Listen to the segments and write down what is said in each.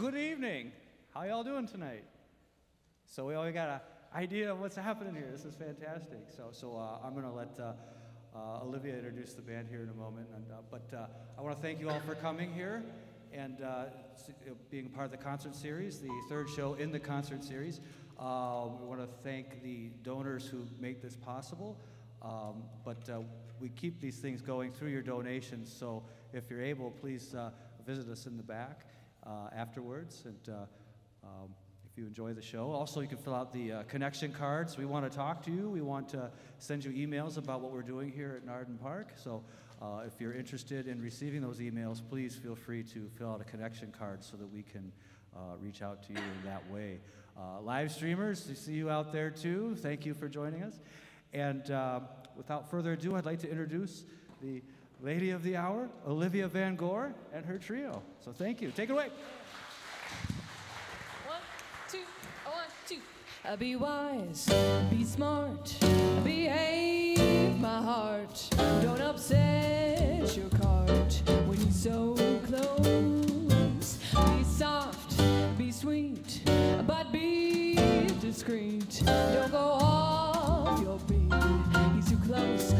good evening. How y'all doing tonight? So we all got an idea of what's happening here. This is fantastic. So, so uh, I'm going to let uh, uh, Olivia introduce the band here in a moment. And, uh, but uh, I want to thank you all for coming here and uh, being part of the concert series, the third show in the concert series. We want to thank the donors who make this possible. Um, but we keep these things going through your donations. So if you're able, please visit us in the back afterwards. And uh, um, if you enjoy the show, also you can fill out the uh, connection cards. We want to talk to you. We want to send you emails about what we're doing here at Nardin Park. So uh, if you're interested in receiving those emails, please feel free to fill out a connection card so that we can uh, reach out to you in that way. Uh, live streamers, we see you out there too. Thank you for joining us. And uh, without further ado, I'd like to introduce the lady of the hour, Olivia Van Goor, and her trio. So thank you. Take it away. One, two, one, two. Uh, be wise, be smart, behave, my heart. Don't upset your cart when you're so close. Be soft, be sweet, but be discreet. Don't go off your beat. He's too close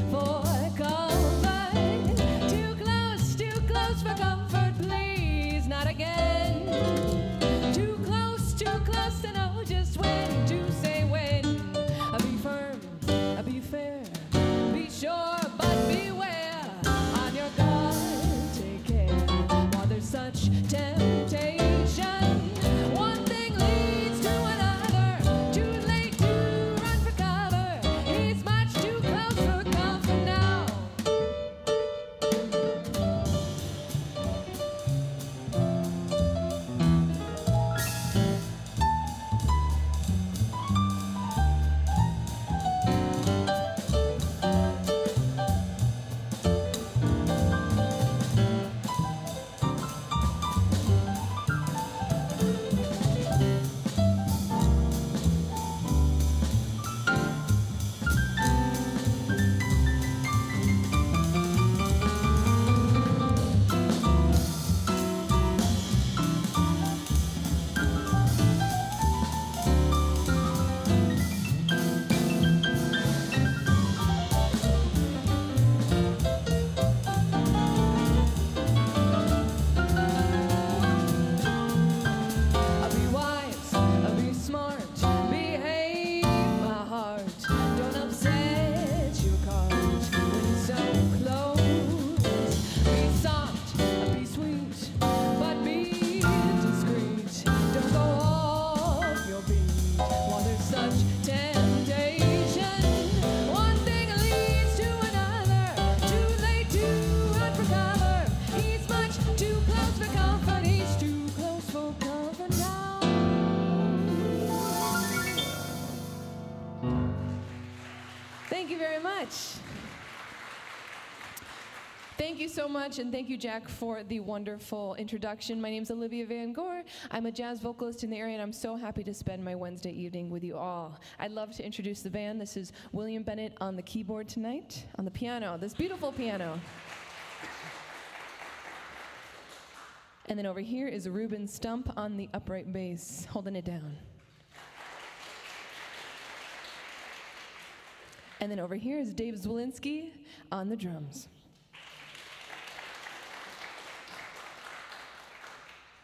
so much, and thank you, Jack, for the wonderful introduction. My name is Olivia Van Goor. I'm a jazz vocalist in the area, and I'm so happy to spend my Wednesday evening with you all. I'd love to introduce the band. This is William Bennett on the keyboard tonight, on the piano, this beautiful piano. And then over here is Ruben Stump on the upright bass, holding it down. And then over here is Dave Zwolinski on the drums.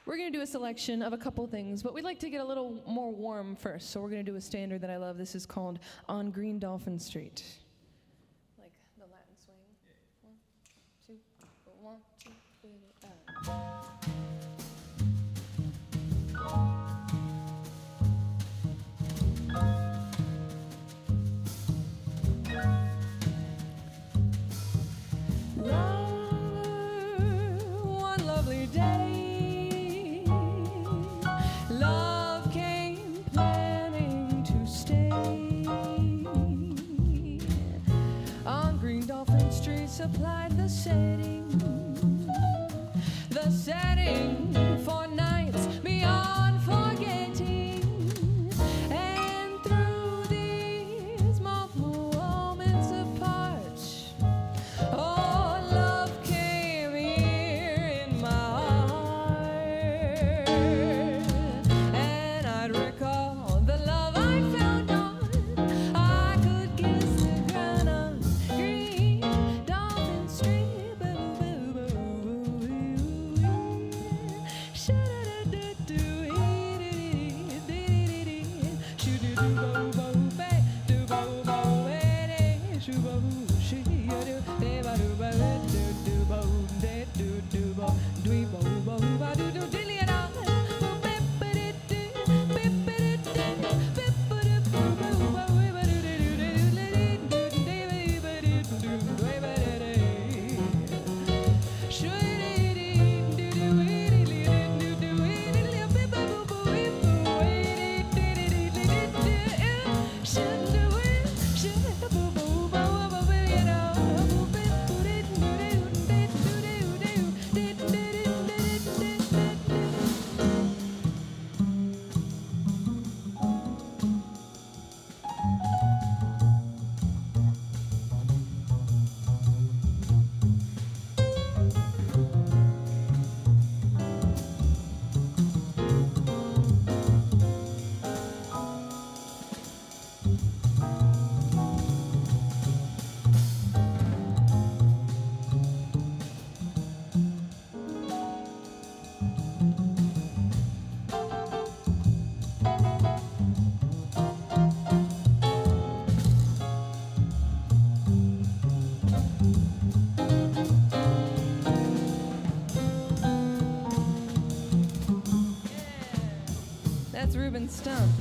We're going to do a selection of a couple things, but we'd like to get a little more warm first. So we're going to do a standard that I love. This is called On Green Dolphin Street. Street. Ruben Stump.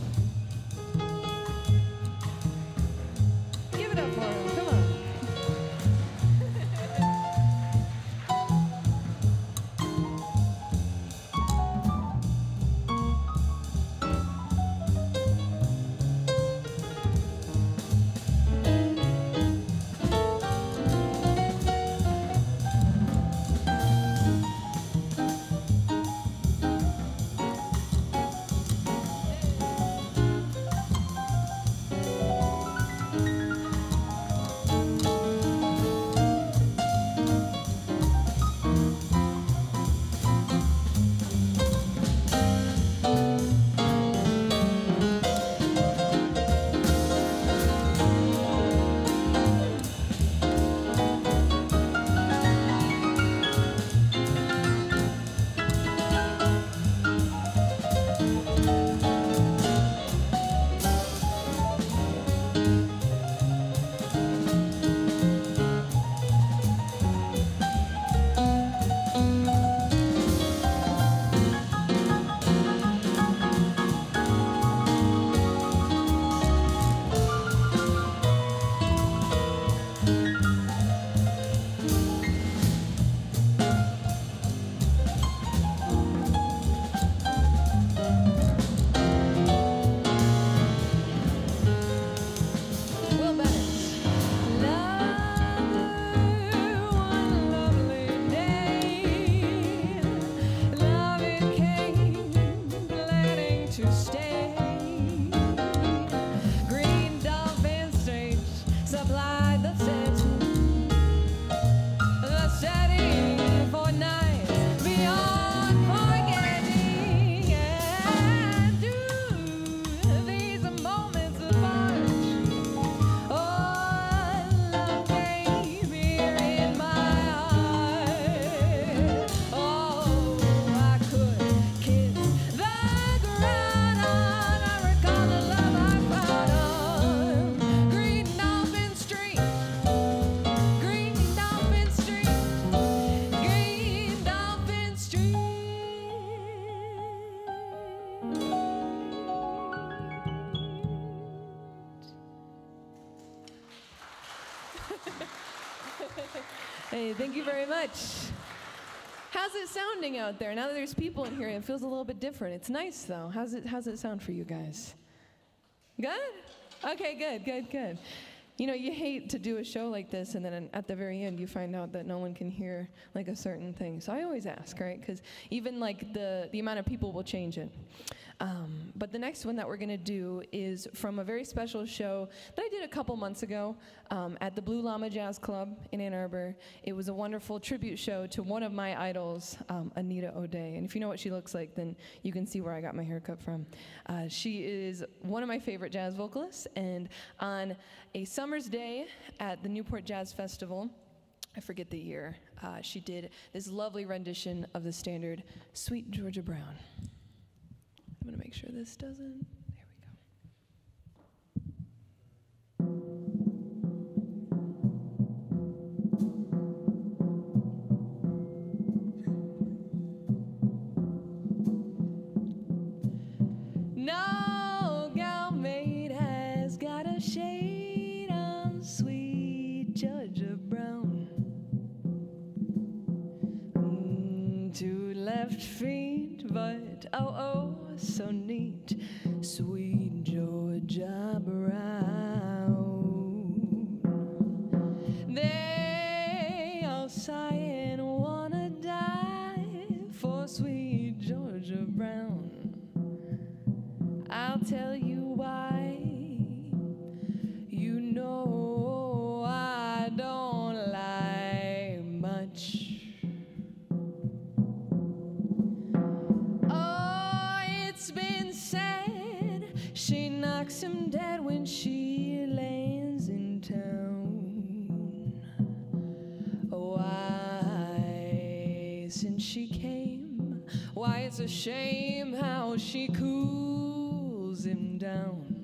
Hey, thank you very much. How's it sounding out there? Now that there's people in here, it feels a little bit different. It's nice though. How's it how's it sound for you guys? Good? Okay, good, good, good. You know, you hate to do a show like this and then at the very end you find out that no one can hear like a certain thing. So I always ask, right? Cuz even like the the amount of people will change it. Um, but the next one that we're going to do is from a very special show that I did a couple months ago um, at the Blue Llama Jazz Club in Ann Arbor. It was a wonderful tribute show to one of my idols, um, Anita O'Day. And if you know what she looks like, then you can see where I got my haircut from. Uh, she is one of my favorite jazz vocalists, and on a summer's day at the Newport Jazz Festival, I forget the year, uh, she did this lovely rendition of the standard Sweet Georgia Brown. I'm gonna make sure this doesn't. No maid has got a shade on sweet Brown. Mm, two left feet, but oh oh, so neat. Sweet Georgia Brown. They all sigh and wanna die for sweet Georgia Brown. I'll tell you came, why it's a shame how she cools him down.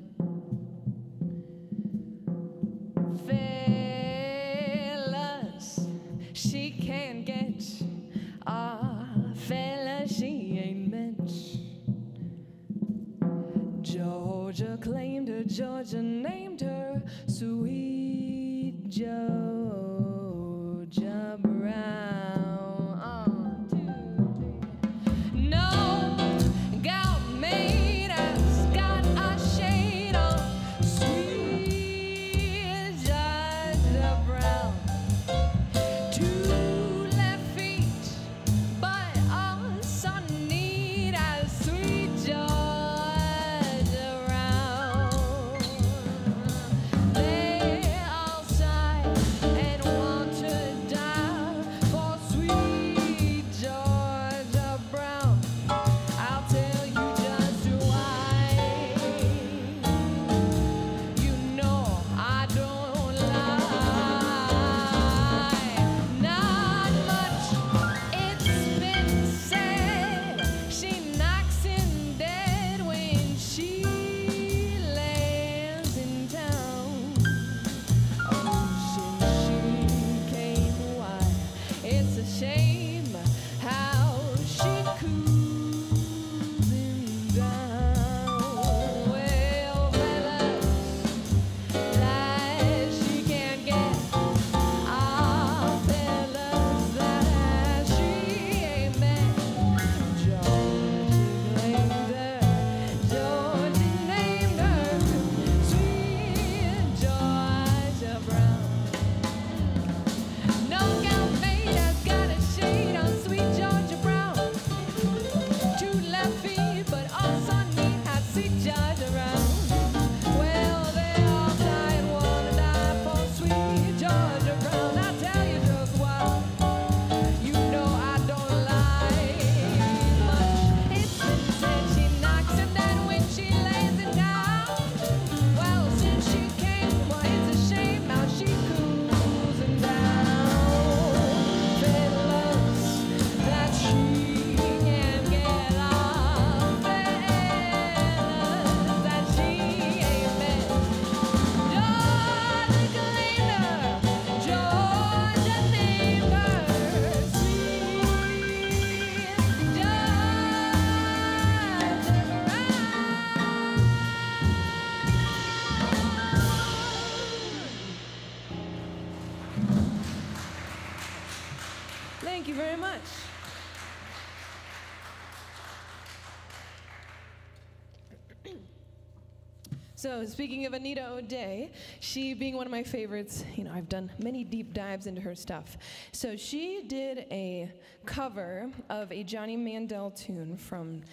So, speaking of Anita O'Day, she being one of my favorites, you know, I've done many deep dives into her stuff. So, she did a cover of a Johnny Mandel tune from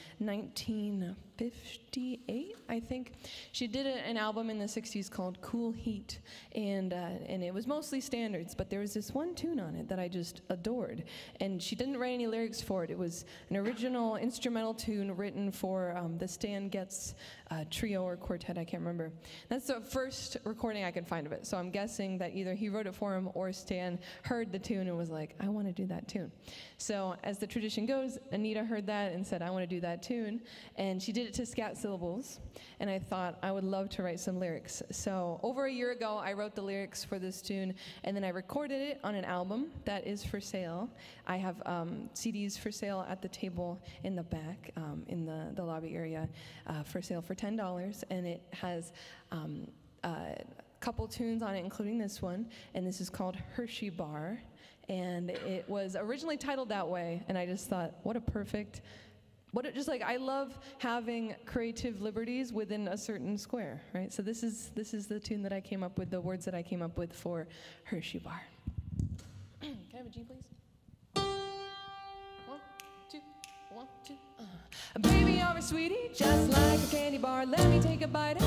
1958, I think. She did a, an album in the 60s called Cool Heat, and, uh, and it was mostly standards, but there was this one tune on it that I just adored. And she didn't write any lyrics for it. It was an original instrumental tune written for um, the Stan Getz uh, trio or quartet, I can't remember. That's the first recording I could find of it. So I'm guessing that either he wrote it for him or Stan heard the tune and was like, I want to do that tune. So as the tradition goes, Anita heard that and said, I want to do that tune. And she did it to scat syllables. And I thought I would love to write some lyrics. So over a year ago, I wrote the lyrics for this tune and then I recorded it on an album that is for sale. I have um, CDs for sale at the table in the back, um, in the, the lobby area, uh, for sale for $10. And it has um, a couple tunes on it, including this one. And this is called Hershey Bar and it was originally titled that way and i just thought what a perfect what it, just like i love having creative liberties within a certain square right? So this is this is the tune that i came up with the words that i came up with for hershey bar. Can i have a g please? One two one two uh. baby you're a sweetie just like a candy bar. Let me take a bite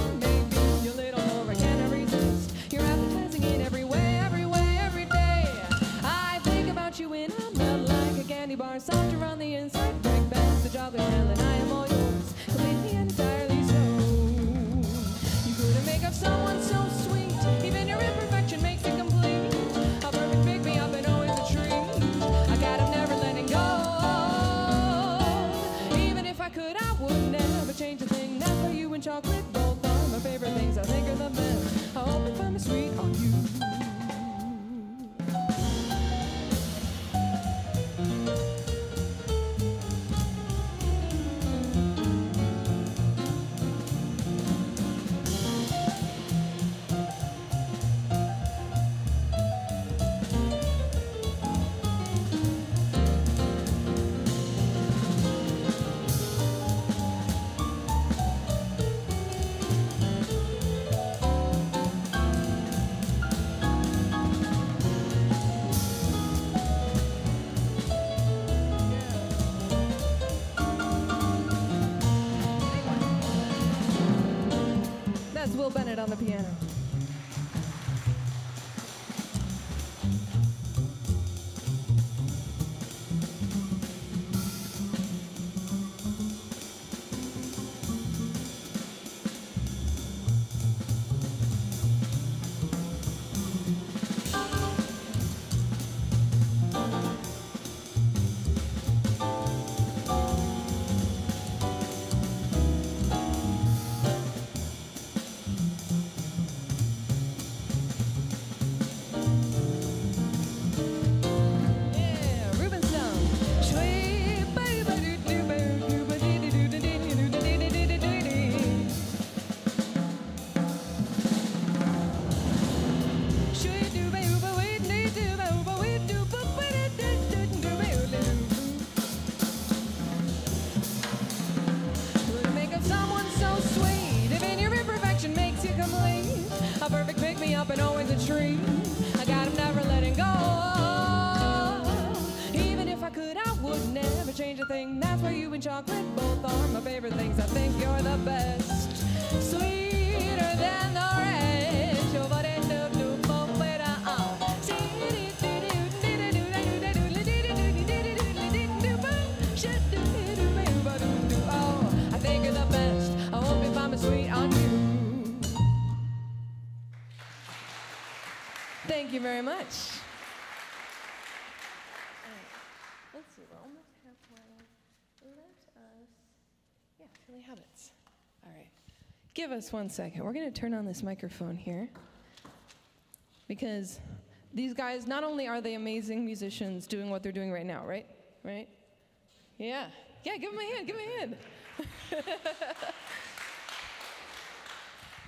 and always a treat. I got him never letting go. Even if I could, I would never change a thing. That's why you and chocolate both are my favorite things. I think you're the best, sweeter Thank you very much. Let's see, we're almost halfway. Let us, yeah, Silly Habits. All right. Give us one second. We're going to turn on this microphone here because these guys, not only are they amazing musicians doing what they're doing right now, right? Right? Yeah. Yeah, give them a hand. Give them a hand.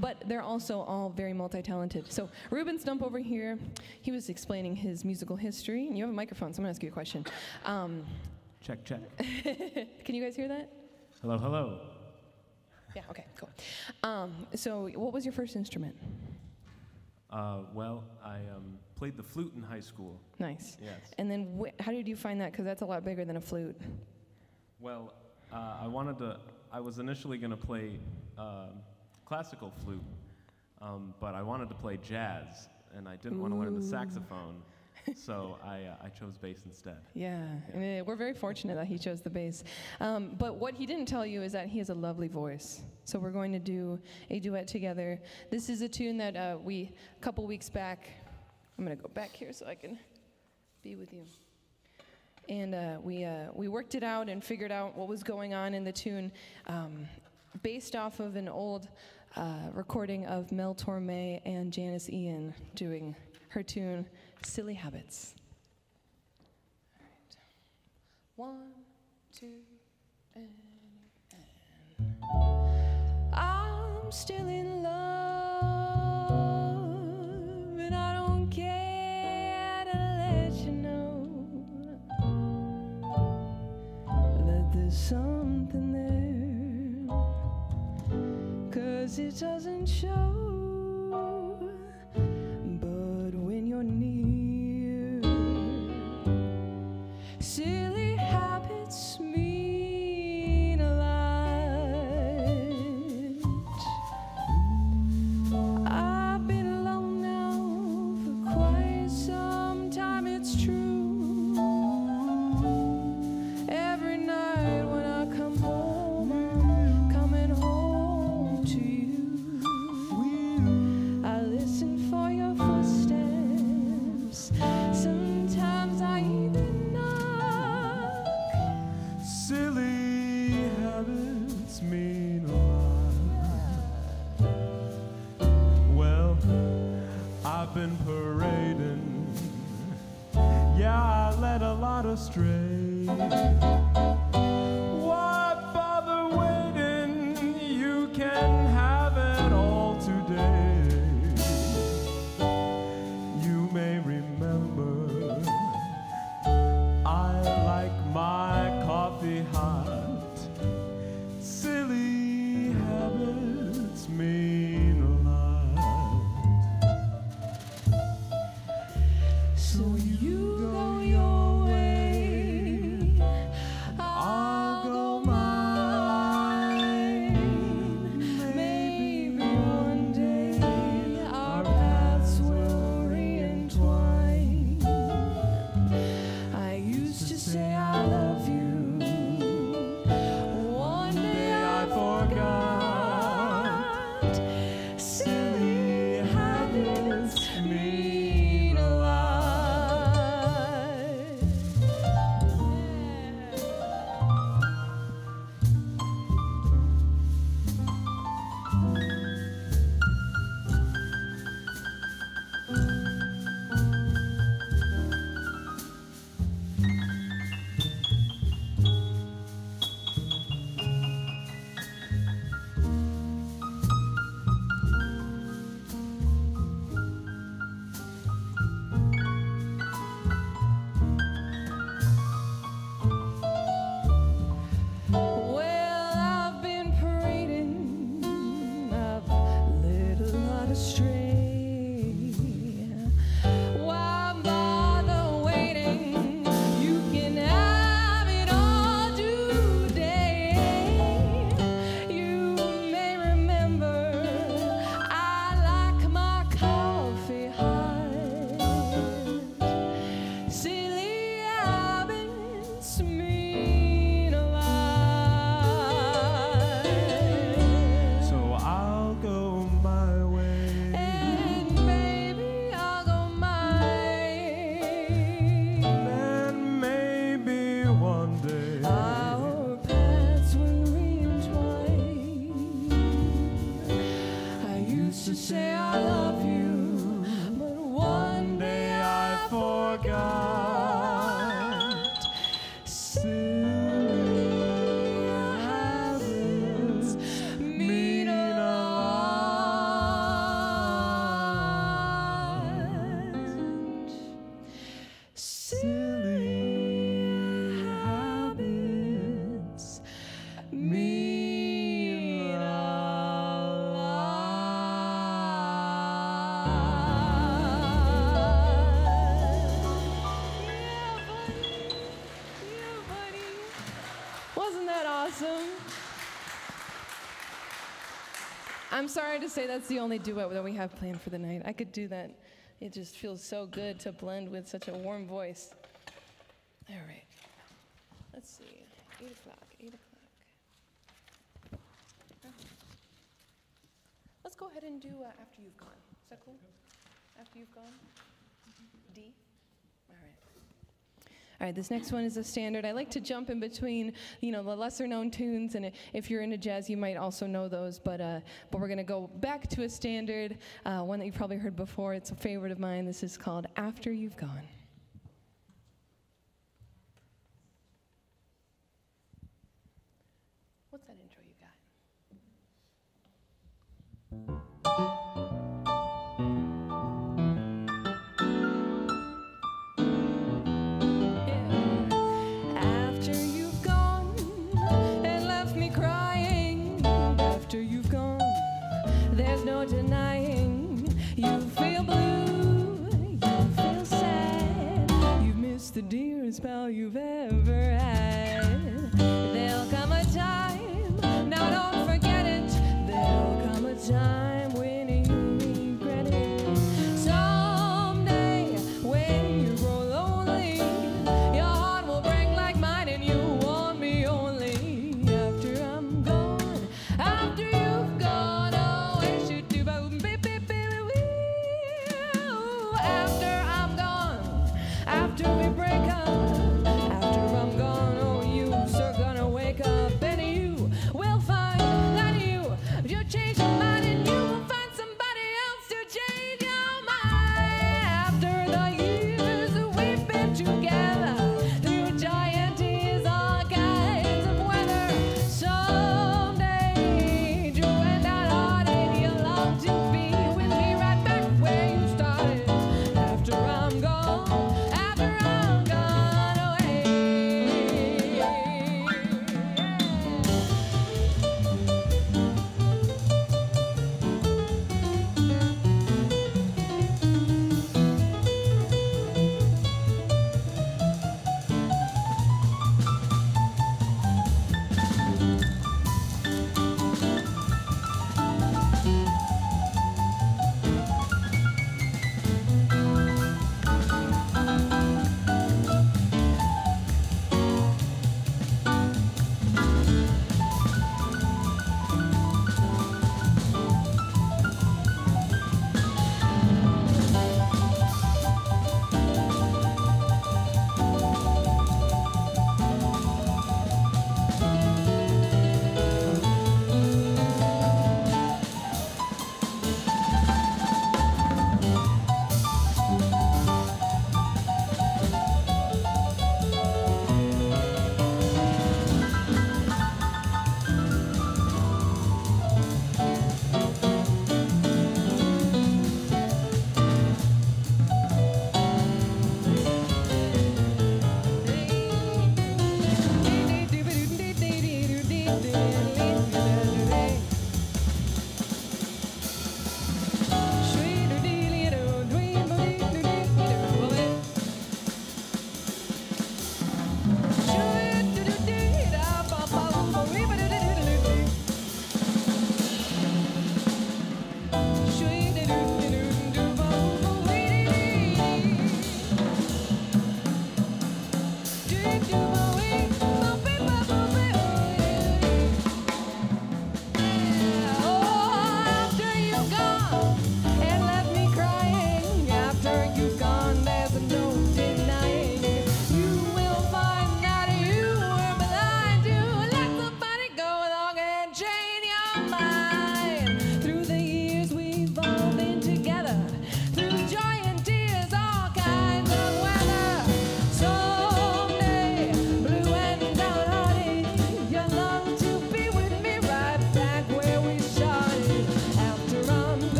but they're also all very multi-talented. So Ruben Stump over here, he was explaining his musical history. And you have a microphone, so I'm gonna ask you a question. Um, Check, check. can you guys hear that? Hello, hello. Yeah. Okay. Cool. Um, so what was your first instrument? Uh, well, I um, played the flute in high school. Nice. Yes. And then how did you find that? Because that's a lot bigger than a flute. Well, uh, I wanted to. I was initially going to play um classical flute, um, but I wanted to play jazz, and I didn't want to learn the saxophone, so I, uh, I chose bass instead. Yeah, and, uh, we're very fortunate that he chose the bass. Um, but what he didn't tell you is that he has a lovely voice. So we're going to do a duet together. This is a tune that uh, we, a couple weeks back, I'm going to go back here so I can be with you. And uh, we, uh, we worked it out and figured out what was going on in the tune um, based off of an old uh, recording of Mel Torme and Janis Ian doing her tune, Silly Habits. One, two, and, and. I'm still in love, and I don't care show. I'm sorry to say that's the only duet that we have planned for the night. I could do that. It just feels so good to blend with such a warm voice. All right. Let's see. Eight o'clock. Eight o'clock. Let's go ahead and do uh, After You've Gone. Is that cool? After You've Gone? D? All right. All right, this next one is a standard. I like to jump in between, you know, the lesser known tunes, and if you're into jazz, you might also know those. But uh, but we're gonna go back to a standard, uh, one that you've probably heard before. It's a favorite of mine. This is called "After You've Gone." Dearest pal you've ever had.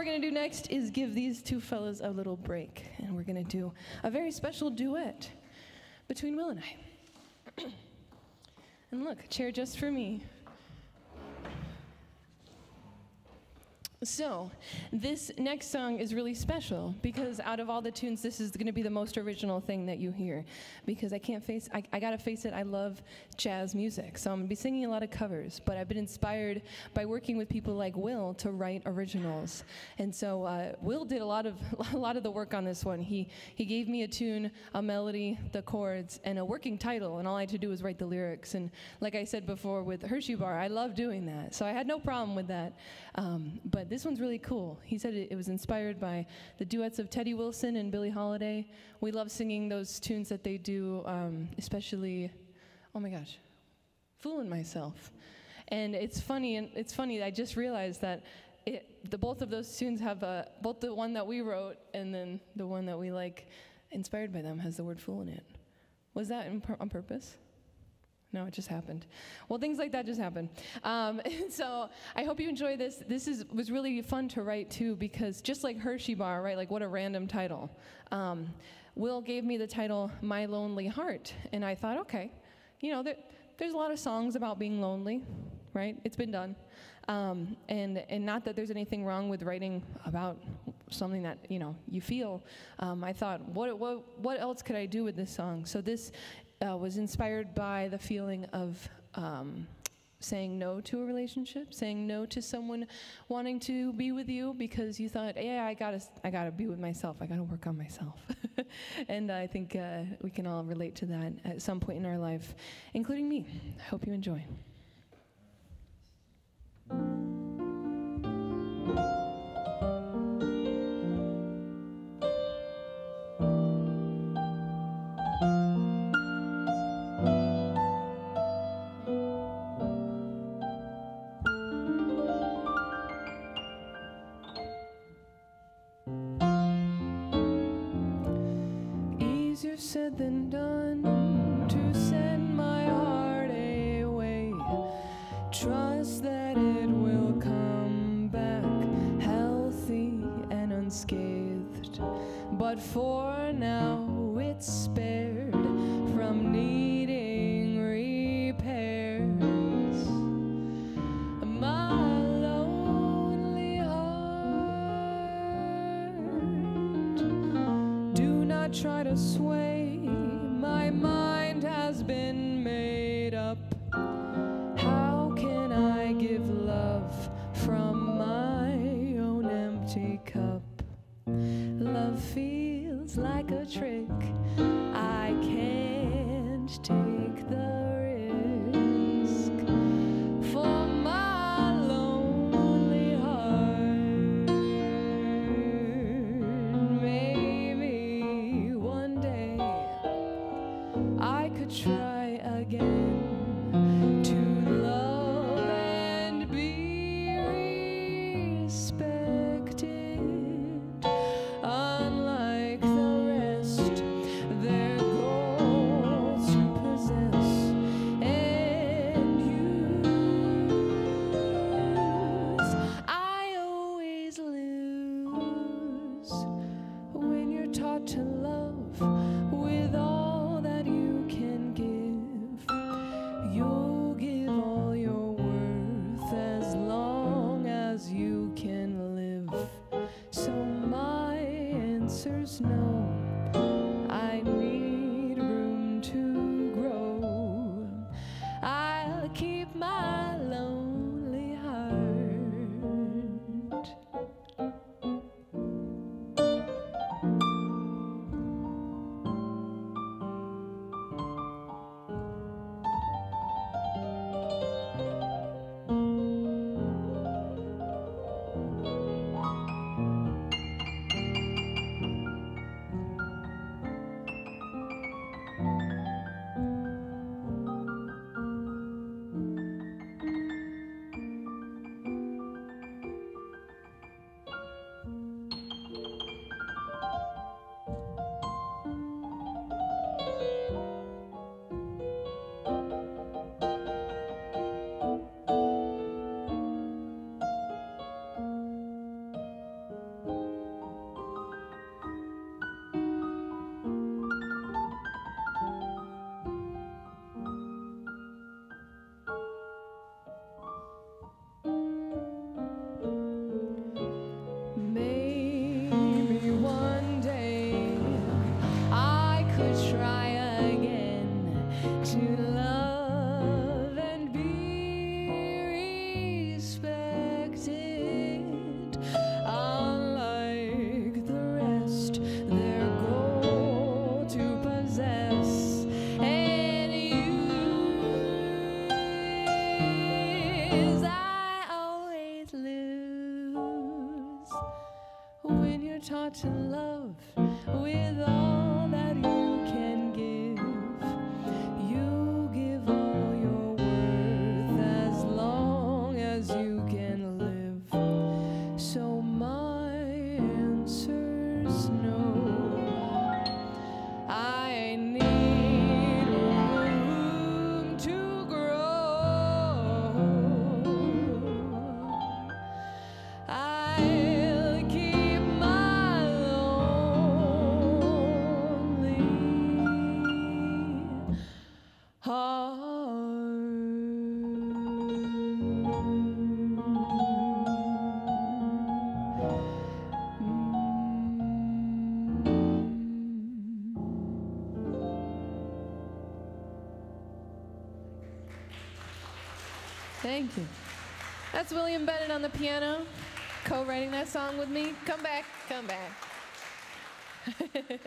We're going to do next is give these two fellas a little break, and we're going to do a very special duet between Will and I. and look, chair just for me. So, this next song is really special because out of all the tunes, this is going to be the most original thing that you hear. Because I can't face, I, I gotta face it, I love jazz music. So, I'm gonna be singing a lot of covers, but I've been inspired by working with people like Will to write originals. And so, uh, Will did a lot of a lot of the work on this one. He he gave me a tune, a melody, the chords, and a working title, and all I had to do was write the lyrics. And like I said before with Hershey Bar, I love doing that, so I had no problem with that. Um, but this one's really cool. He said it, it, was inspired by the duets of Teddy Wilson and Billie Holiday. We love singing those tunes that they do, um, especially, oh my gosh, Fooling Myself. And it's funny, and it's funny, I just realized that it, the, both of those tunes have a, both the one that we wrote and then the one that we like, inspired by them, has the word fool in it. Was that on purpose? No, it just happened. Well, things like that just happen. Um, so I hope you enjoy this. This is was really fun to write too because just like Hershey Bar, right? Like what a random title. Um, Will gave me the title "My Lonely Heart," and I thought, okay, you know, there, there's a lot of songs about being lonely, right? It's been done, um, and and not that there's anything wrong with writing about something that you know you feel. Um, I thought, what what what else could I do with this song? So this uh, was inspired by the feeling of um, saying no to a relationship, saying no to someone wanting to be with you because you thought, yeah, I gotta, I gotta be with myself. I gotta work on myself. and I think uh, we can all relate to that at some point in our life, including me. I hope you enjoy. Trust that it will come back healthy and unscathed. But for now, it's spared from needing Thank you. That's William Bennett on the piano, co writing that song with me. Come back, come back.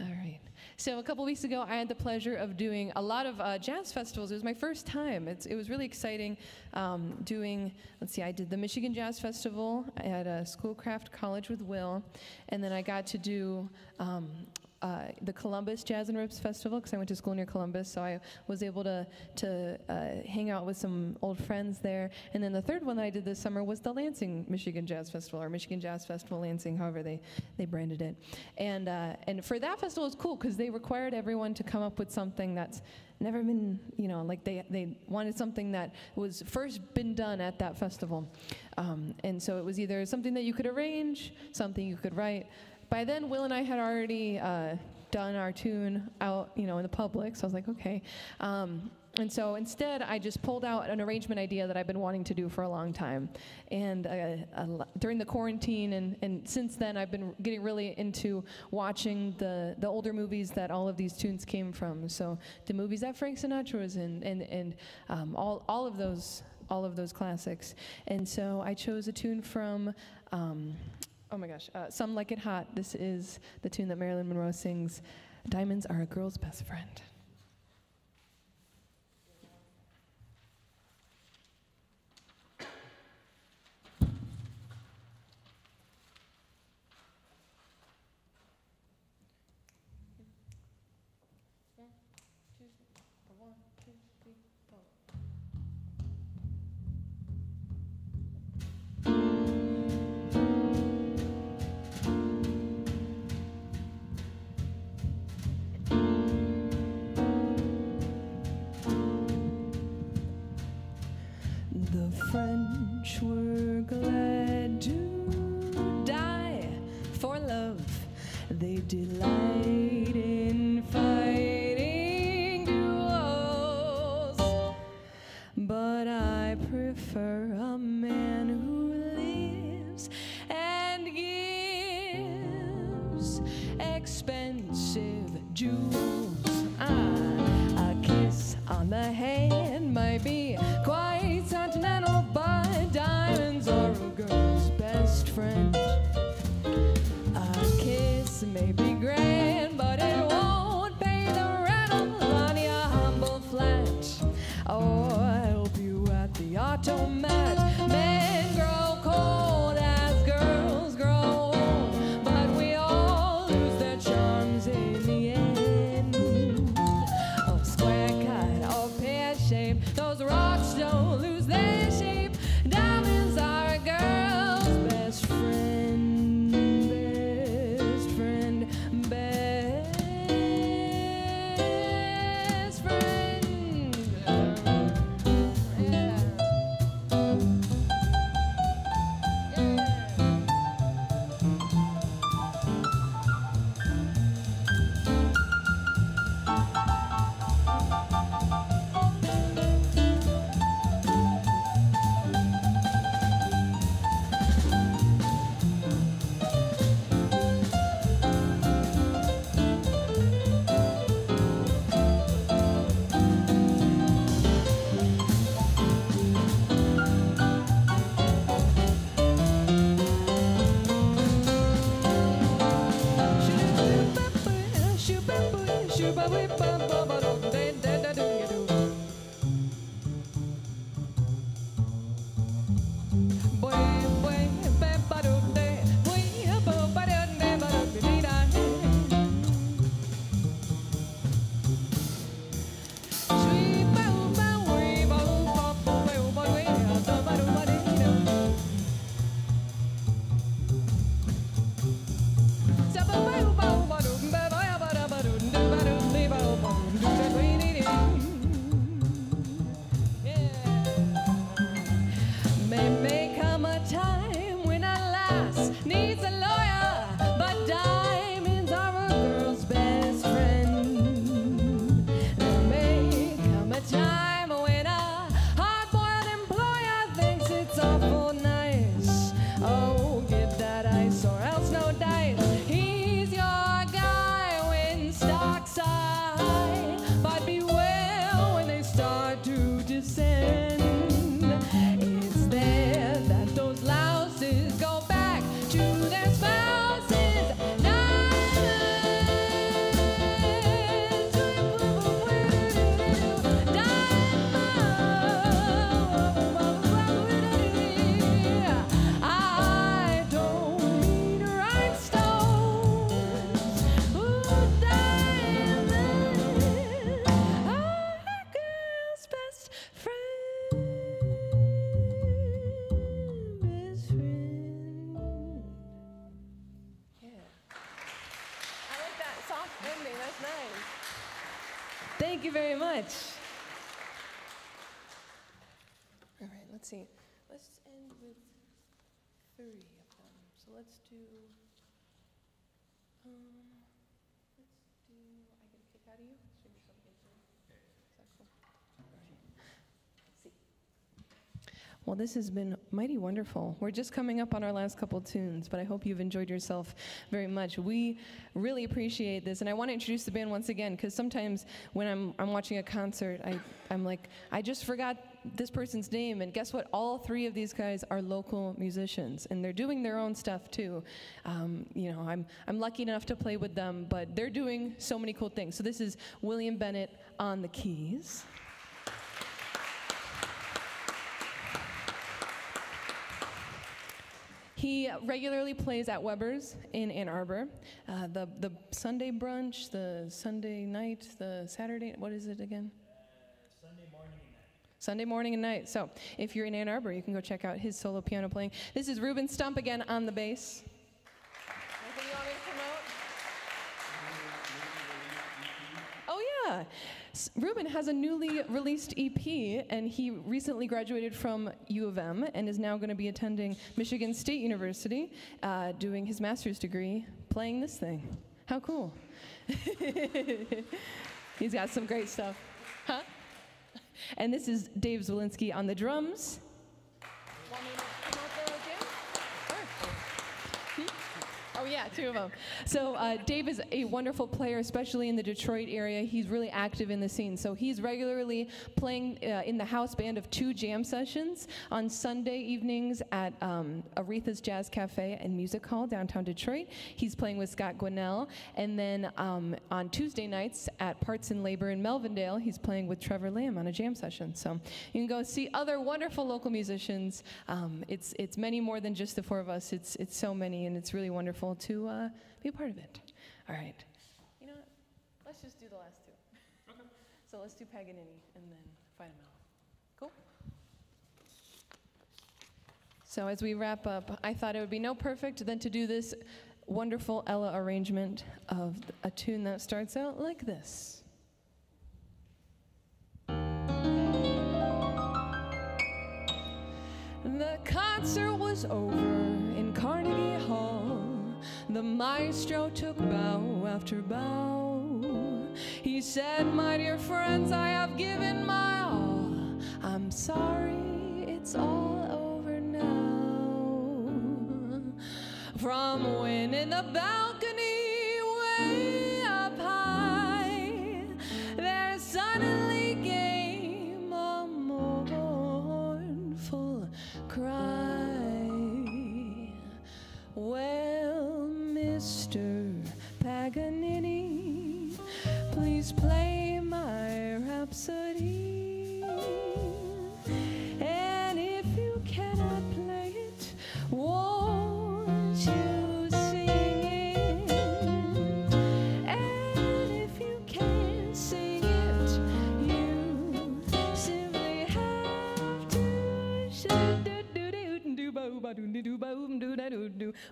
All right. So a couple weeks ago, I had the pleasure of doing a lot of uh, jazz festivals. It was my first time. It's, it was really exciting um, doing. Let's see, I did the Michigan Jazz Festival at uh, Schoolcraft College with Will, and then I got to do. Um, uh, the Columbus Jazz and Ribs Festival because I went to school near Columbus, so I was able to to uh, hang out with some old friends there. And then the third one that I did this summer was the Lansing Michigan Jazz Festival or Michigan Jazz Festival Lansing, however they they branded it. And uh, and for that festival, it was cool because they required everyone to come up with something that's never been, you know, like they, they wanted something that was first been done at that festival. Um, and so it was either something that you could arrange, something you could write. By then, Will and I had already uh, done our tune out, you know, in the public. So I was like, okay. Um, and so instead, I just pulled out an arrangement idea that I've been wanting to do for a long time. And uh, lo- during the quarantine, and, and since then, I've been getting really into watching the, the older movies that all of these tunes came from. So the movies that Frank Sinatra was in, and, and um, all, all of those all of those classics. And so I chose a tune from. Um, Oh my gosh, uh, Some Like It Hot. This is the tune that Marilyn Monroe sings. Diamonds are a girl's best friend. Delight Well, this has been mighty wonderful. We're just coming up on our last couple tunes, but I hope you've enjoyed yourself very much. We really appreciate this, and I want to introduce the band once again because sometimes when I'm, I'm watching a concert, I, I'm like, I just forgot this person's name, and guess what? All three of these guys are local musicians, and they're doing their own stuff too. Um, you know, I'm, I'm lucky enough to play with them, but they're doing so many cool things. So this is William Bennett on the keys. He regularly plays at Weber's in Ann Arbor. Uh, the, the Sunday brunch, the Sunday night, the Saturday, what is it again? Sunday morning and night. So if you're in Ann Arbor, you can go check out his solo piano playing. This is Ruben Stump again on the bass. Anything you want me to promote? Oh, yeah. Ruben has a newly released EP, and he recently graduated from U of M and is now going to be attending Michigan State University, uh, doing his master's degree, playing this thing. How cool! He's got some great stuff. Huh? And this is Dave Zwolinski on the drums. Want me to promote the jam? Sure. Hmm? Oh yeah, two of them. So uh, Dave is a wonderful player, especially in the Detroit area. He's really active in the scene. So he's regularly playing uh, in the house band of two jam sessions on Sunday evenings at um, Aretha's Jazz Cafe and Music Hall downtown Detroit. He's playing with Scott Gwinnell, and then um, on Tuesday nights at Parts and Labor in Melvindale, he's playing with Trevor Lamb on a jam session. So you can go see other wonderful local musicians. Um, it's it's many more than just the four of us. It's it's so many, and it's really wonderful to uh, be a part of it. All right. You know what? Let's just do the last two. Okay. So let's do Paganini and then find out. Cool. So as we wrap up, I thought it would be no perfect than to do this wonderful Ella arrangement of a tune that starts out like this. The concert was over in Carnegie Hall. The maestro took bow after bow. He said, My dear friends, I have given my all. I'm sorry, it's all over now. From winning the balcony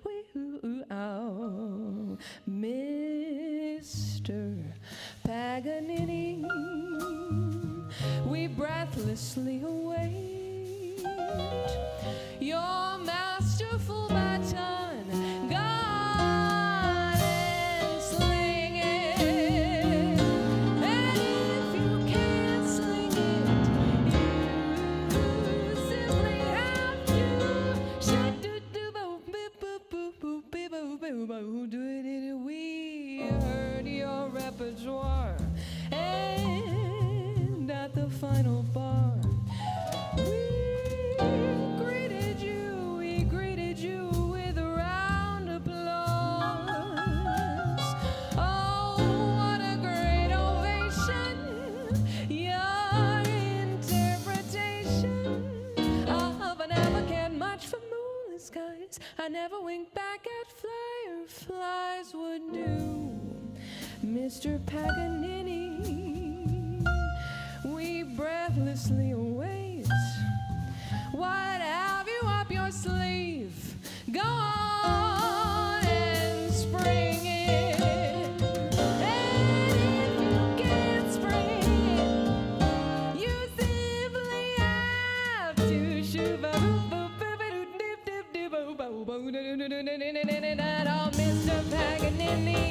wee hoo oo ow, Mr. Paganini. We breathlessly await Mr. Paganini. We breathlessly await. What have you up your sleeve? Go on and spring it. And if you can't spring it, you simply have to shoo ba boo boo boo dip dip dip boo boo boo Mr. Paganini.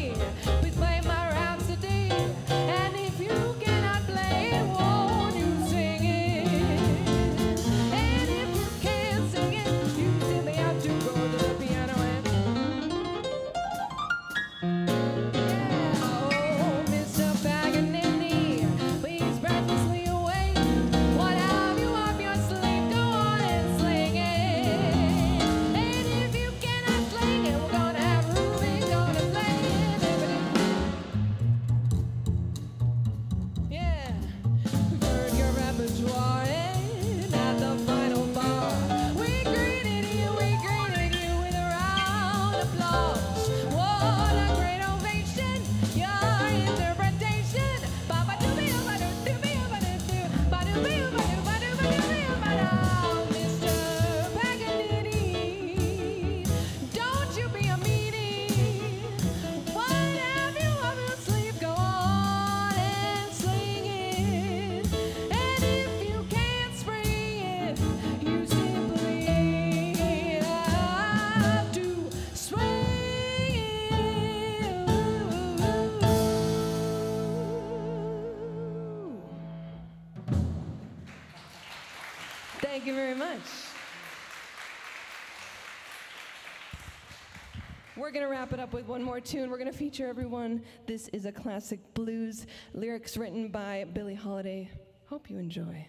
we're going to wrap it up with one more tune. We're going to feature everyone. This is a classic blues, lyrics written by Billie Holiday. Hope you enjoy.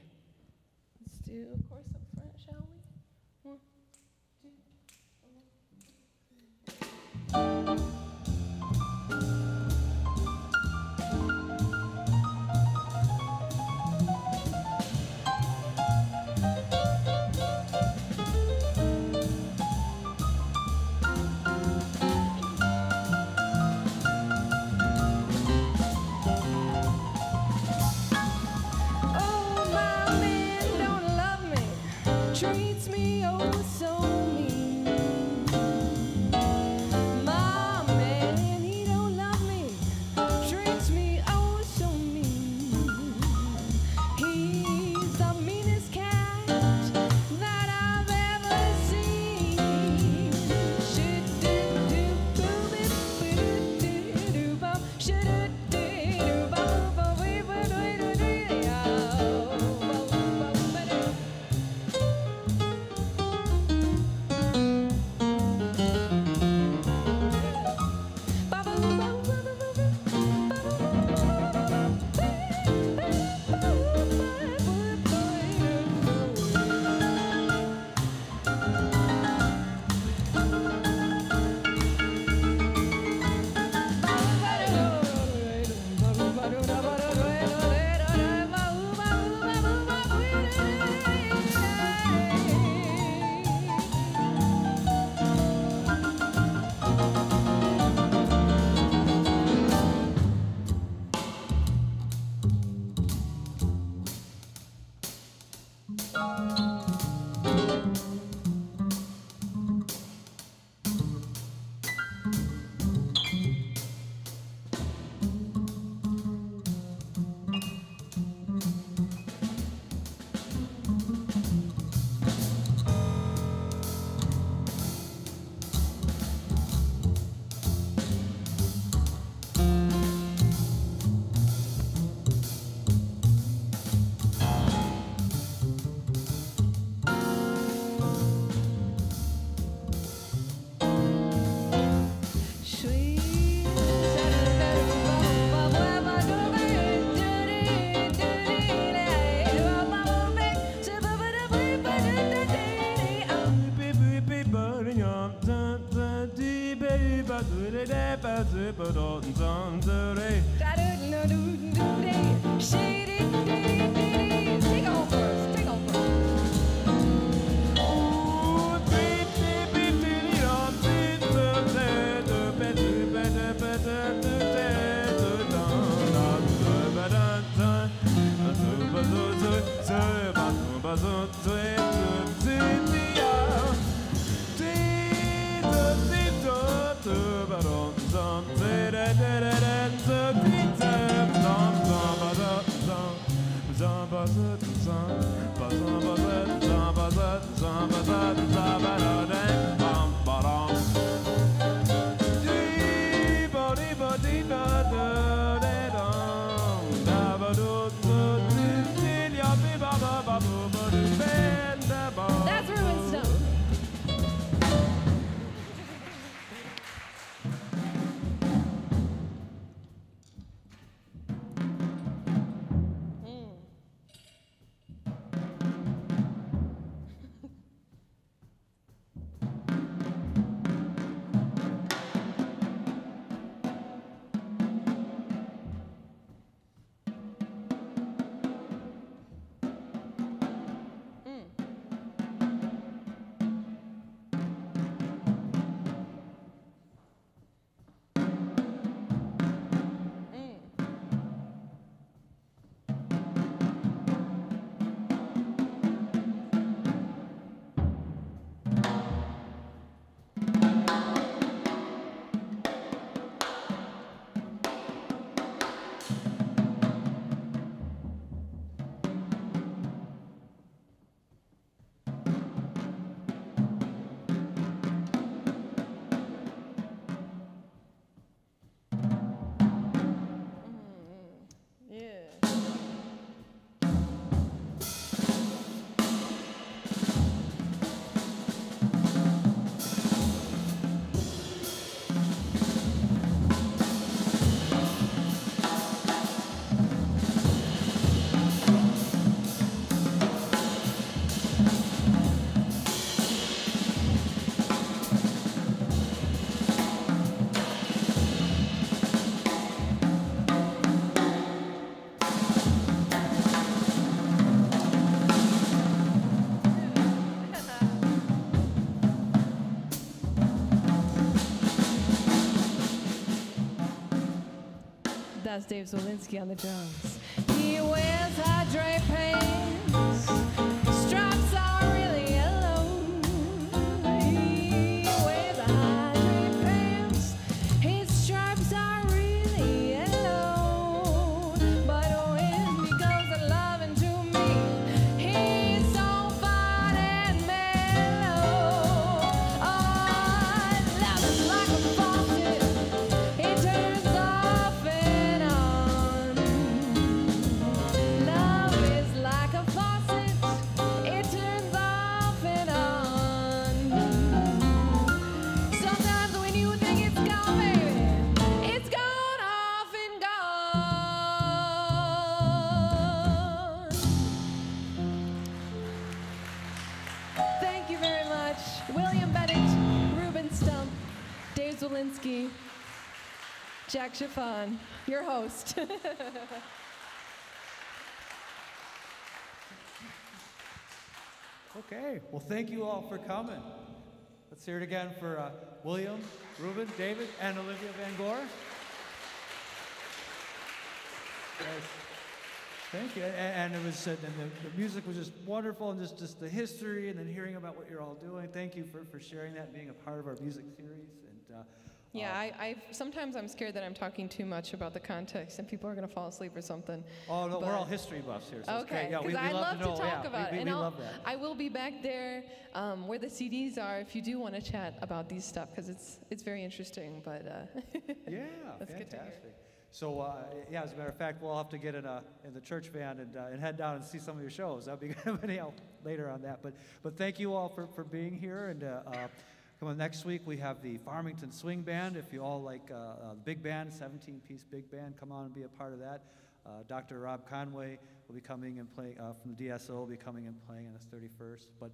Let's do, of course, up front, shall we? One, That's Dave Zwolinski on the drums. Dave Jack Chiffon, your host. Okay, well, thank you all for coming. Let's hear it again for uh, William, Ruben, David, and Olivia Van Goor. Guys, Thank you, and, it was, uh, and the, the music was just wonderful, and just, just the history, and then hearing about what you're all doing. Thank you for, for sharing that, being a part of our music series, and uh, yeah, I, I sometimes I'm scared that I'm talking too much about the context and people are gonna fall asleep or something. oh no, we're all history buffs here, so Okay, great. Yeah, we, we I love, love to, know, talk yeah, about we, it, and I'll, love that. I will be back there um, where the CDs are if you do want to chat about these stuff because it's it's very interesting. But uh, Yeah, That's to fantastic. So, uh, yeah, as a matter of fact, we'll have to get in, a, in the church van and, uh, and head down and see some of your shows. That'll be good. Anyhow, later on that. But, but thank you all for, for being here. And uh, uh, come on, next week we have the Farmington Swing Band. If you all like uh, uh, big band, 17 piece big band, come on and be a part of that. Uh, Dr. Rob Conway will be coming and playing uh, from the DSO, will be coming and playing on his 31st. But,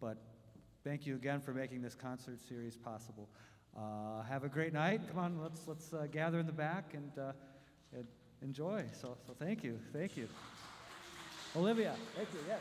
but thank you again for making this concert series possible. Uh, have a great night. Come on, let's let's uh, gather in the back and, uh, and enjoy. So so thank you, thank you, Olivia. Thank you. Yes.